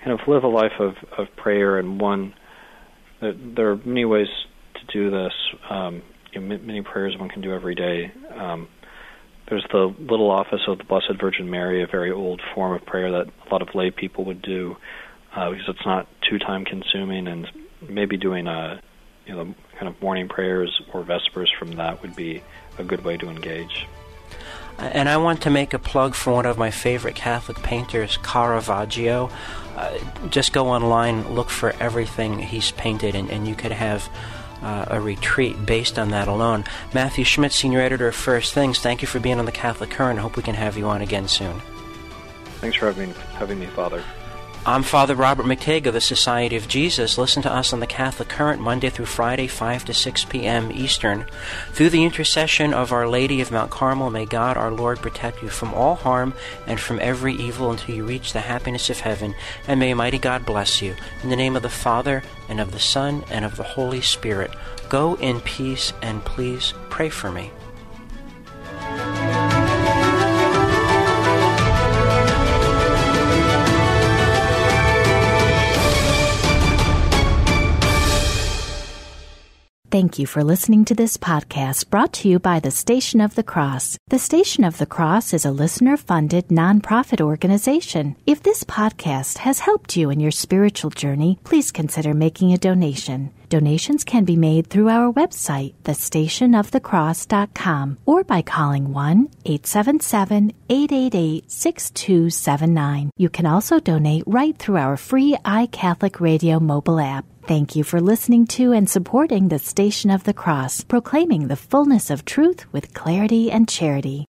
kind of live a life of of prayer, and one there are many ways do this. Um, you know, many prayers one can do every day. Um, there's the little office of the Blessed Virgin Mary, a very old form of prayer that a lot of lay people would do uh, because it's not too time consuming, and maybe doing a you know kind of morning prayers or vespers from that would be a good way to engage. And I want to make a plug for one of my favorite Catholic painters, Caravaggio. Uh, just go online, look for everything he's painted, and, and you could have uh, a retreat based on that alone. Matthew Schmitz, Senior Editor of First Things, thank you for being on the Catholic Current. I hope we can have you on again soon. Thanks for having, having me, Father. I'm Father Robert McTeigue of the Society of Jesus. Listen to us on the Catholic Current Monday through Friday, 5 to 6 p.m. Eastern. Through the intercession of Our Lady of Mount Carmel, may God our Lord protect you from all harm and from every evil until you reach the happiness of heaven. And may mighty God bless you. In the name of the Father, and of the Son, and of the Holy Spirit. Go in peace, and please pray for me. Thank you for listening to this podcast brought to you by the Station of the Cross. The Station of the Cross is a listener funded nonprofit organization. If this podcast has helped you in your spiritual journey, please consider making a donation. Donations can be made through our website, thestationofthecross.com, or by calling 1 877 888 6279. You can also donate right through our free iCatholic Radio mobile app. Thank you for listening to and supporting the Station of the Cross, proclaiming the fullness of truth with clarity and charity.